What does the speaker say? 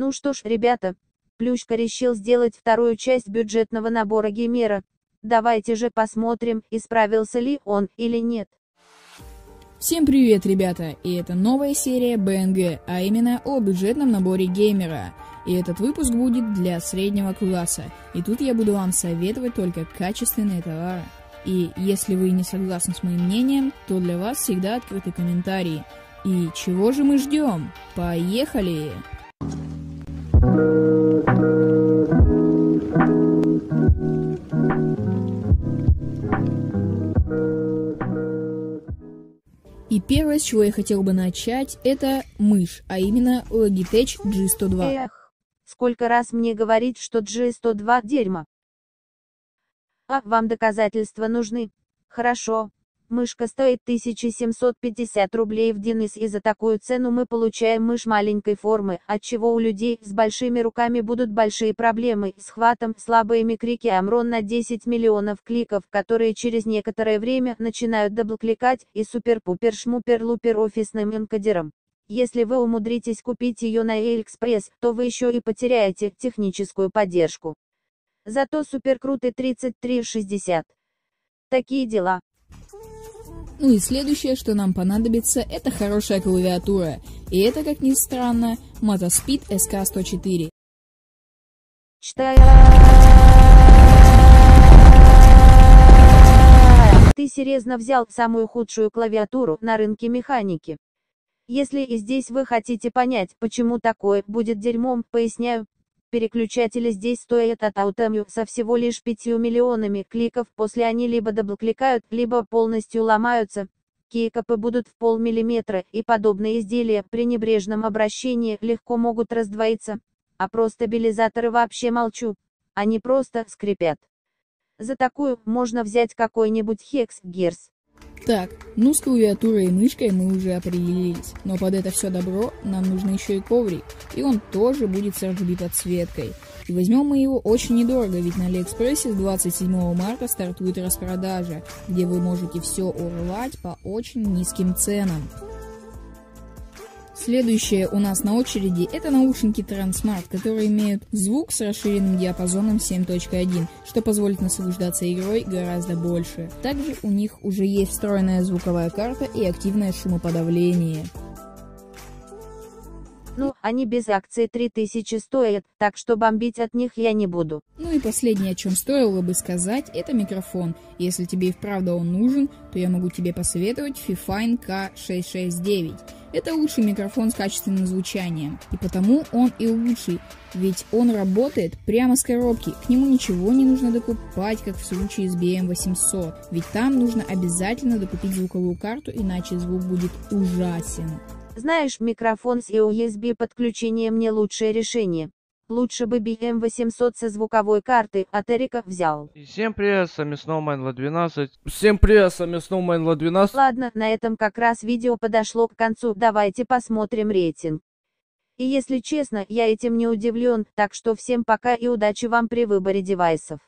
Ну что ж, ребята, Плющка решил сделать вторую часть бюджетного набора геймера. Давайте же посмотрим, исправился ли он или нет. Всем привет, ребята! И это новая серия БНГ, а именно о бюджетном наборе геймера. И этот выпуск будет для среднего класса. И тут я буду вам советовать только качественные товары. И если вы не согласны с моим мнением, то для вас всегда открыты комментарии. И чего же мы ждем? Поехали! И первое, с чего я хотел бы начать, это мышь, а именно Logitech G102. Эх, сколько раз мне говорить, что G102 дерьмо. А, вам доказательства нужны? Хорошо, Мышка стоит 1750 рублей в Денис и за такую цену мы получаем мышь маленькой формы, от чего у людей с большими руками будут большие проблемы с хватом, слабые микрики Амрон на 10 миллионов кликов, которые через некоторое время начинают даблкликать и супер-пупер-шмупер-лупер офисным энкодером. Если вы умудритесь купить ее на AliExpress, то вы еще и потеряете техническую поддержку. Зато суперкрутый 3360. Такие дела. Ну и следующее, что нам понадобится, это хорошая клавиатура. И это, как ни странно, Motospeed SK104. Ты серьезно взял самую худшую клавиатуру на рынке механики. Если и здесь вы хотите понять, почему такое будет дерьмом, поясняю. Переключатели здесь стоят от Automio со всего лишь 5 миллионами кликов, после они либо даблкликают, либо полностью ломаются. Кейкопы будут в полмиллиметра, и подобные изделия при небрежном обращении легко могут раздвоиться. А про стабилизаторы вообще молчу. Они просто скрипят. За такую можно взять какой-нибудь Hex Gears. Так, ну с клавиатурой и мышкой мы уже определились, но под это все добро нам нужно еще и коврик, и он тоже будет с RGB подсветкой. И возьмем мы его очень недорого, ведь на Алиэкспрессе с 27 марта стартует распродажа, где вы можете все урвать по очень низким ценам. Следующее у нас на очереди это наушники Transmart, которые имеют звук с расширенным диапазоном 7.1, что позволит наслаждаться игрой гораздо больше. Также у них уже есть встроенная звуковая карта и активное шумоподавление. Ну, они без акции 3000 стоят, так что бомбить от них я не буду. Ну и последнее, о чем стоило бы сказать, это микрофон. Если тебе и вправду он нужен, то я могу тебе посоветовать Fifine K669. Это лучший микрофон с качественным звучанием, и потому он и лучший, ведь он работает прямо с коробки, к нему ничего не нужно докупать, как в случае с BM800, ведь там нужно обязательно докупить звуковую карту, иначе звук будет ужасен. Знаешь, микрофон с USB подключением не лучшее решение. Лучше бы BM800 со звуковой карты от Эрика взял. Всем привет, с вами Snowman 12 Всем привет, с вами Snowman 12 Ладно, на этом как раз видео подошло к концу, давайте посмотрим рейтинг. И если честно, я этим не удивлен, так что всем пока и удачи вам при выборе девайсов.